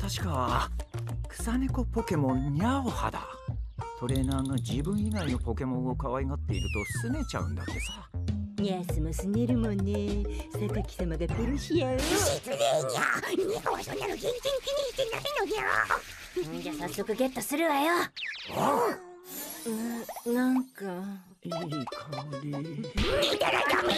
確か草猫ポケモンニャオハだ。トレーナーが自分以外のポケモンを可愛がっていると拗ねちゃうんだってさ。ニャースもすねるもんね。榊様が殺ルシうを失礼にゃ猫はそんなの全然気にしてないのにゃじゃあ早速ゲットするわよ。うん。なんかいい香り。見てらダも